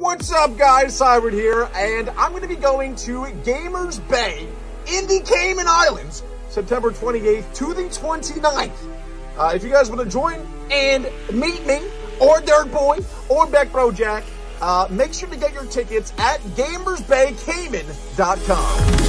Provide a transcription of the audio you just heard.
What's up, guys? Cybert here, and I'm going to be going to Gamers Bay in the Cayman Islands, September 28th to the 29th. Uh, if you guys want to join and meet me, or Dirt Boy, or Beck Bro Jack, uh, make sure to get your tickets at gamersbaycayman.com.